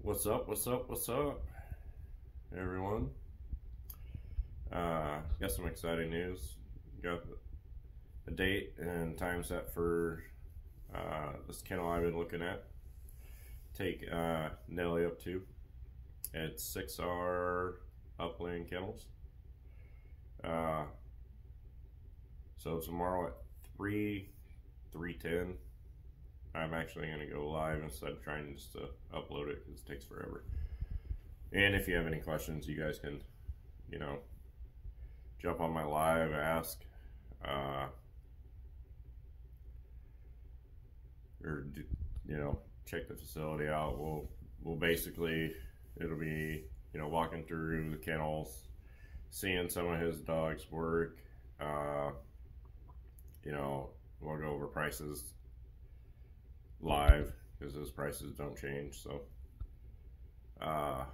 What's up? What's up? What's up, everyone? Uh, got some exciting news. Got a date and time set for uh, this kennel I've been looking at. Take uh, Nelly up to. It's 6R Upland Kennels. Uh, so tomorrow at 3, 310 I'm actually going to go live instead of trying just to upload it because it takes forever. And if you have any questions, you guys can, you know, jump on my live, ask, uh, or you know, check the facility out. We'll we'll basically it'll be you know walking through the kennels, seeing some of his dogs work. Uh, you know, we'll go over prices live because those prices don't change. So, uh,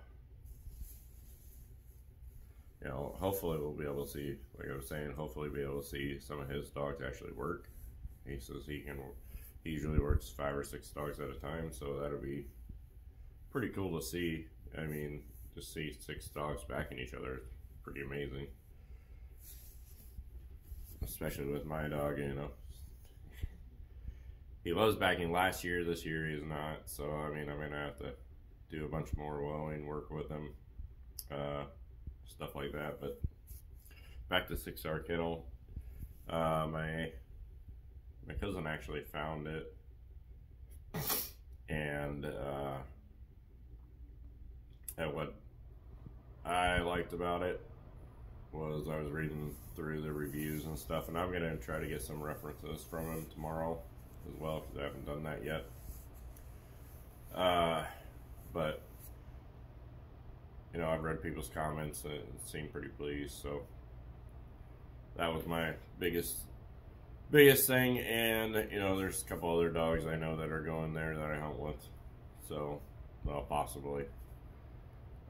you know, hopefully we'll be able to see, like I was saying, hopefully be able to see some of his dogs actually work. He says he can, he usually works five or six dogs at a time, so that'll be pretty cool to see. I mean, to see six dogs backing each other is pretty amazing. Especially with my dog, you know, he was backing last year. This year he's not. So I mean, I'm gonna have to do a bunch more wellowing work with him, uh, stuff like that. But back to six R kennel. Uh, my my cousin actually found it, and uh, and what I liked about it was I was reading through the reviews and stuff, and I'm gonna try to get some references from him tomorrow as well because I haven't done that yet. Uh, but you know, I've read people's comments and seem pretty pleased. So that was my biggest biggest thing. And you know, there's a couple other dogs I know that are going there that I hunt with. So, well, possibly.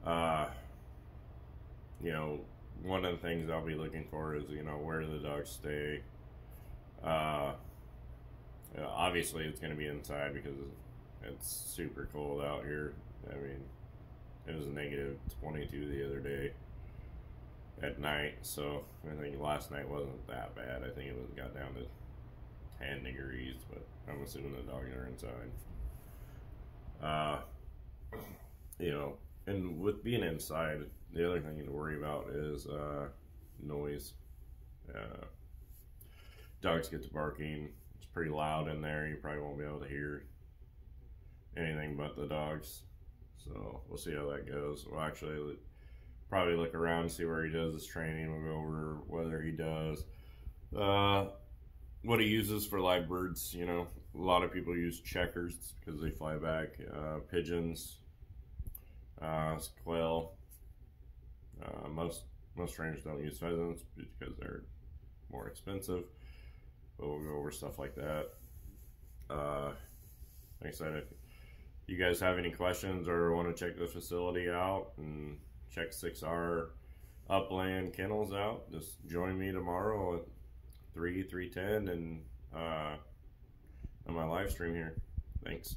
Uh, you know, one of the things I'll be looking for is you know where do the dogs stay. Uh, uh, obviously, it's going to be inside because it's super cold out here. I mean, it was negative 22 the other day at night, so I think last night wasn't that bad. I think it was got down to 10 degrees, but I'm assuming the dogs are inside. Uh, you know, and with being inside, the other thing to worry about is uh, noise. Uh, dogs get to barking, pretty loud in there. You probably won't be able to hear anything but the dogs. So we'll see how that goes. We'll actually probably look around and see where he does his training. We'll go over whether he does uh, what he uses for live birds. You know, a lot of people use chukars because they fly back. Uh, pigeons, uh, quail. Uh, most most trainers don't use pheasants because they're more expensive but we'll go over stuff like that. Uh, like I said, if you guys have any questions or want to check the facility out and check 6R Upland Kennels out, just join me tomorrow at 3, 310 and uh, on my live stream here. Thanks.